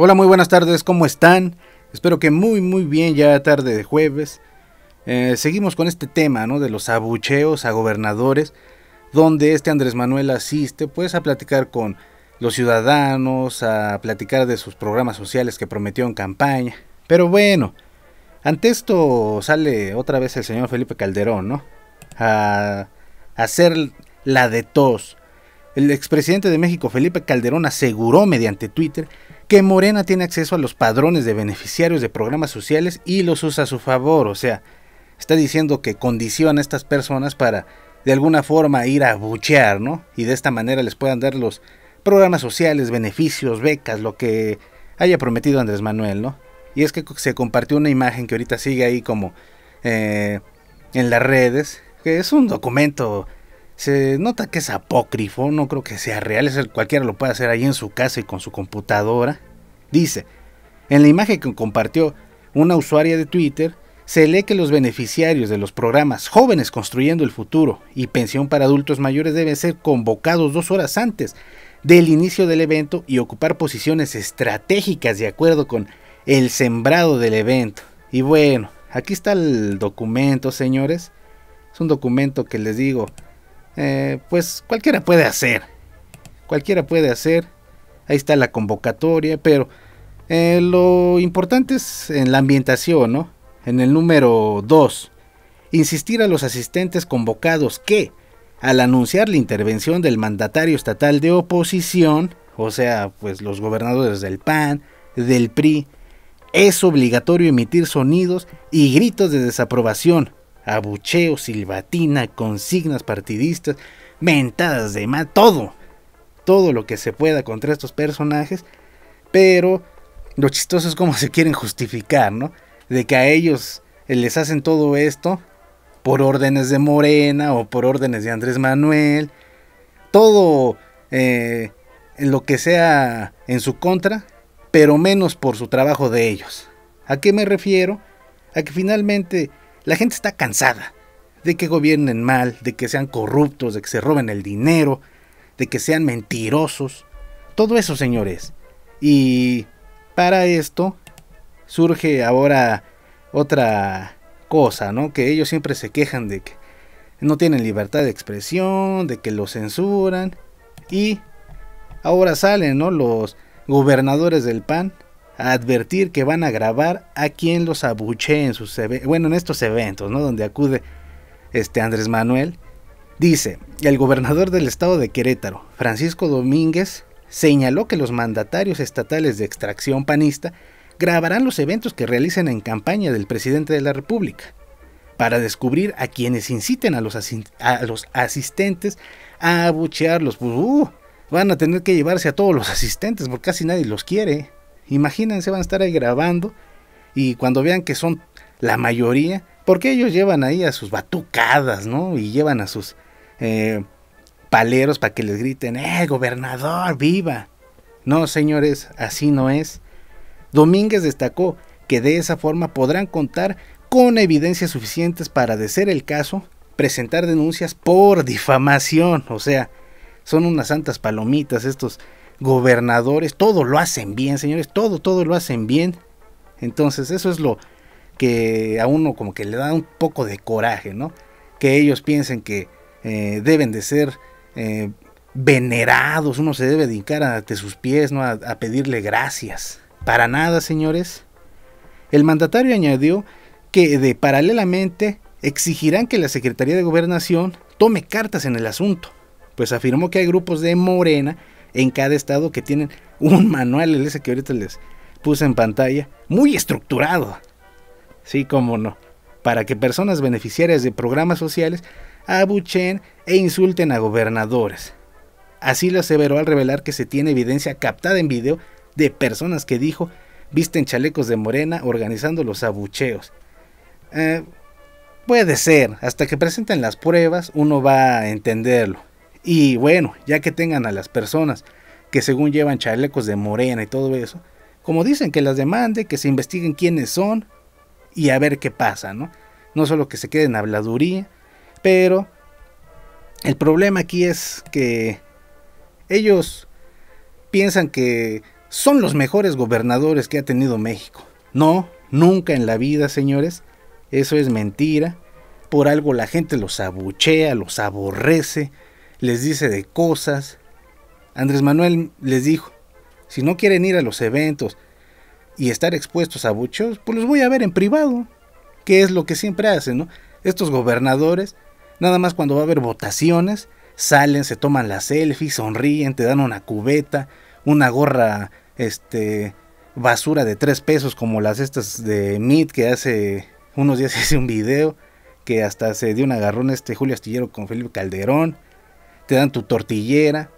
Hola, muy buenas tardes, ¿cómo están? Espero que muy muy bien ya tarde de jueves. Eh, seguimos con este tema, ¿no? De los abucheos a gobernadores, donde este Andrés Manuel asiste, pues, a platicar con los ciudadanos, a platicar de sus programas sociales que prometió en campaña. Pero bueno, ante esto sale otra vez el señor Felipe Calderón, ¿no? A, hacer la de tos. El expresidente de México, Felipe Calderón, aseguró mediante Twitter que Morena tiene acceso a los padrones de beneficiarios de programas sociales y los usa a su favor. O sea, está diciendo que condiciona a estas personas para de alguna forma ir a buchear, ¿no? Y de esta manera les puedan dar los programas sociales, beneficios, becas, lo que haya prometido Andrés Manuel, ¿no? Y es que se compartió una imagen que ahorita sigue ahí como eh, en las redes, que es un documento se nota que es apócrifo, no creo que sea real, cualquiera lo puede hacer ahí en su casa y con su computadora. Dice, en la imagen que compartió una usuaria de Twitter, se lee que los beneficiarios de los programas Jóvenes Construyendo el Futuro y Pensión para Adultos Mayores deben ser convocados dos horas antes del inicio del evento y ocupar posiciones estratégicas de acuerdo con el sembrado del evento. Y bueno, aquí está el documento, señores. Es un documento que les digo, eh, pues cualquiera puede hacer. Cualquiera puede hacer. Ahí está la convocatoria, pero eh, lo importante es en la ambientación, ¿no? En el número 2, insistir a los asistentes convocados que, al anunciar la intervención del mandatario estatal de oposición, o sea, pues los gobernadores del PAN, del PRI, es obligatorio emitir sonidos y gritos de desaprobación, abucheo, silbatina, consignas partidistas, mentadas de mal, todo, todo lo que se pueda contra estos personajes, pero lo chistoso es cómo se quieren justificar, ¿no? De que a ellos les hacen todo esto por órdenes de Morena o por órdenes de Andrés Manuel, todo eh, lo que sea en su contra, pero menos por su trabajo de ellos. ¿A qué me refiero? A que finalmente la gente está cansada de que gobiernen mal, de que sean corruptos, de que se roben el dinero, de que sean mentirosos. Todo eso, señores. Y para esto surge ahora otra cosa, ¿no? Que ellos siempre se quejan de que no tienen libertad de expresión, de que lo censuran. Y ahora salen, ¿no? Los gobernadores del PAN a advertir que van a grabar a quien los abuche en sus bueno, en estos eventos, ¿no? Donde acude este Andrés Manuel. Dice, el gobernador del estado de Querétaro, Francisco Domínguez, señaló que los mandatarios estatales de extracción panista grabarán los eventos que realicen en campaña del presidente de la República para descubrir a quienes inciten a los, asistentes a abuchearlos. Uh, van a tener que llevarse a todos los asistentes porque casi nadie los quiere. Imagínense, van a estar ahí grabando y cuando vean que son la mayoría, porque ellos llevan ahí a sus batucadas, ¿no? Y llevan a sus eh, paleros para que les griten, ¡eh, gobernador, viva! No, señores, así no es. Domínguez destacó que de esa forma podrán contar con evidencias suficientes para, de ser el caso, presentar denuncias por difamación. O sea, son unas santas palomitas estos gobernadores, todo lo hacen bien, señores, todo, todo lo hacen bien. Entonces, eso es lo que a uno como que le da un poco de coraje, ¿no? Que ellos piensen que eh, deben de ser eh, venerados, uno se debe dedicar ante sus pies, ¿no? A, a pedirle gracias. Para nada, señores. El mandatario añadió que de paralelamente exigirán que la Secretaría de Gobernación tome cartas en el asunto, pues afirmó que hay grupos de Morena en cada estado que tienen un manual, el ese que ahorita les puse en pantalla, muy estructurado. Sí, como no. Para que personas beneficiarias de programas sociales abuchen e insulten a gobernadores. Así lo aseveró al revelar que se tiene evidencia captada en video de personas que dijo visten chalecos de morena organizando los abucheos. Eh, puede ser, hasta que presenten las pruebas uno va a entenderlo. Y bueno, ya que tengan a las personas que según llevan chalecos de morena y todo eso, como dicen que las demande, que se investiguen quiénes son y a ver qué pasa, ¿no? No solo que se queden habladuría, pero el problema aquí es que ellos piensan que son los mejores gobernadores que ha tenido México. No, nunca en la vida, señores. Eso es mentira. Por algo la gente los abuchea, los aborrece, les dice de cosas. Andrés Manuel les dijo, si no quieren ir a los eventos y estar expuestos a abucheos, pues los voy a ver en privado, que es lo que siempre hacen, ¿no? Estos gobernadores, nada más cuando va a haber votaciones, salen, se toman la selfie, sonríen, te dan una cubeta, una gorra, este, basura de tres pesos como las estas de Meet que hace unos días hice un video que hasta se dio un agarrón este Julio Astillero con Felipe Calderón, te dan tu tortillera.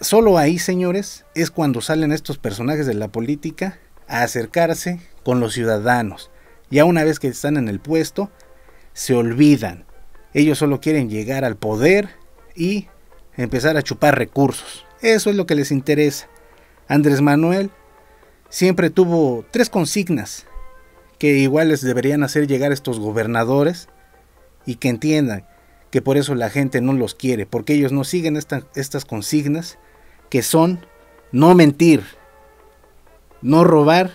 Solo ahí, señores, es cuando salen estos personajes de la política a acercarse con los ciudadanos. Ya una vez que están en el puesto, se olvidan. Ellos solo quieren llegar al poder y empezar a chupar recursos. Eso es lo que les interesa. Andrés Manuel siempre tuvo tres consignas que igual les deberían hacer llegar estos gobernadores y que entiendan que por eso la gente no los quiere, porque ellos no siguen estas consignas que son no mentir, no robar,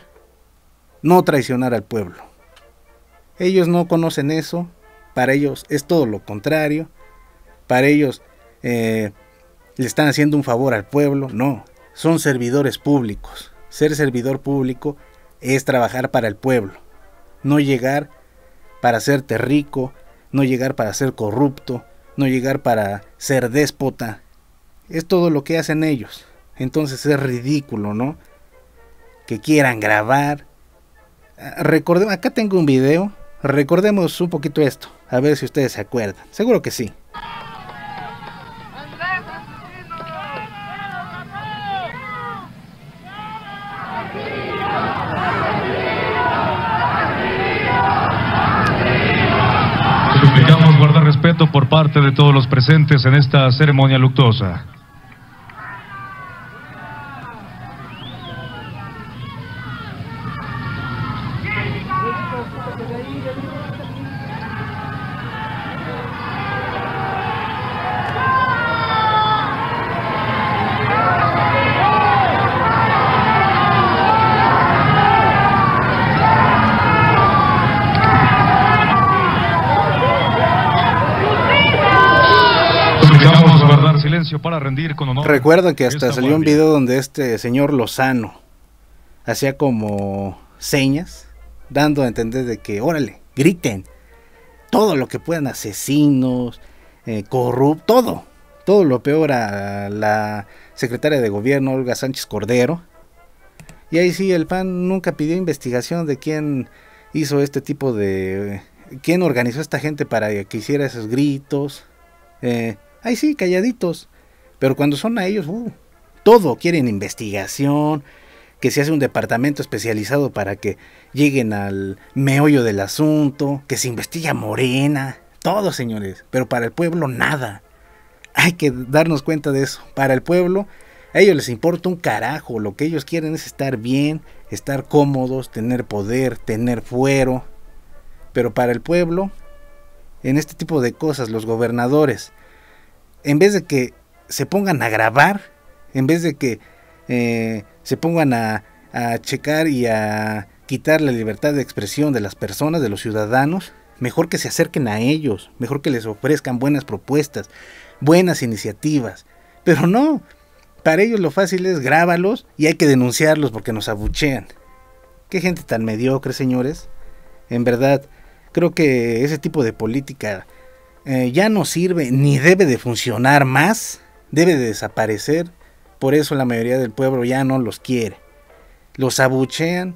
no traicionar al pueblo. Ellos no conocen eso, para ellos es todo lo contrario, para ellos eh, le están haciendo un favor al pueblo, no, son servidores públicos. Ser servidor público es trabajar para el pueblo, no llegar para hacerte rico, no llegar para ser corrupto, no llegar para ser déspota. Es todo lo que hacen ellos. Entonces es ridículo, ¿no? Que quieran grabar. Ah, recordemos, acá tengo un video. Recordemos un poquito esto, a ver si ustedes se acuerdan. Seguro que sí. Respeto por parte de todos los presentes en esta ceremonia luctuosa. Rendir con honor. Recuerdo que hasta salió un video donde este señor Lozano hacía como señas, dando a entender de que, órale, griten, todo lo que puedan, asesinos, eh, corruptos, todo, todo lo peor a la secretaria de gobierno, Olga Sánchez Cordero. Y ahí sí, el PAN nunca pidió investigación de quién hizo este tipo de... quién organizó a esta gente para que hiciera esos gritos. Eh, ahí sí, calladitos. Pero cuando son a ellos, uh, todo quieren investigación, que se hace un departamento especializado para que lleguen al meollo del asunto, que se investiga Morena, todo señores, pero para el pueblo nada. Hay que darnos cuenta de eso. Para el pueblo, a ellos les importa un carajo, lo que ellos quieren es estar bien, estar cómodos, tener poder, tener fuero. Pero para el pueblo, en este tipo de cosas, los gobernadores, en vez de que se pongan a grabar, en vez de que eh, se pongan a, a checar y a quitar la libertad de expresión de las personas, de los ciudadanos, mejor que se acerquen a ellos, mejor que les ofrezcan buenas propuestas, buenas iniciativas. Pero no, para ellos lo fácil es grábalos y hay que denunciarlos porque nos abuchean. Qué gente tan mediocre, señores. En verdad, creo que ese tipo de política eh, ya no sirve ni debe de funcionar más debe de desaparecer. Por eso la mayoría del pueblo ya no los quiere. Los abuchean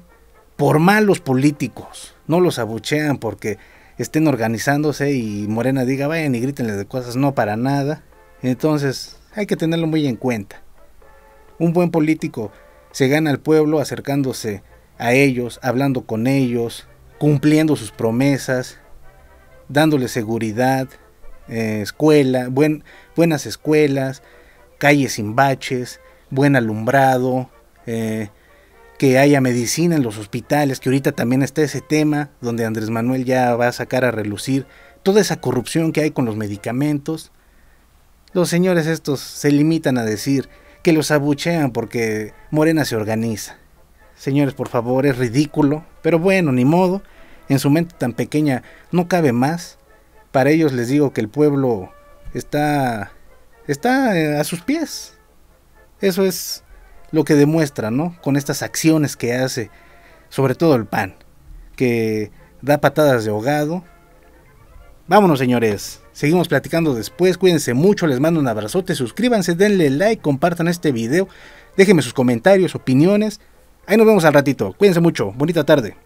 por malos políticos. No los abuchean porque estén organizándose y Morena diga vayan y grítenle de cosas. No para nada. Entonces hay que tenerlo muy en cuenta. Un buen político se gana al pueblo acercándose a ellos, hablando con ellos, cumpliendo sus promesas, dándole seguridad, eh, escuela, buen, buenas escuelas, calles sin baches, buen alumbrado, eh, que haya medicina en los hospitales, que ahorita también está ese tema, donde Andrés Manuel ya va a sacar a relucir toda esa corrupción que hay con los medicamentos. Los señores estos se limitan a decir que los abuchean porque Morena se organiza. Señores, por favor, es ridículo, pero bueno, ni modo. En su mente tan pequeña no cabe más. Para ellos les digo que el pueblo está está eh, a sus pies. Eso es lo que demuestra, ¿no? Con estas acciones que hace, sobre todo el PAN, que da patadas de ahogado. Vámonos, señores. Seguimos platicando después. Cuídense mucho. Les mando un abrazote. Suscríbanse, denle like, compartan este video. Déjenme sus comentarios, opiniones. Ahí nos vemos al ratito. Cuídense mucho. Bonita tarde.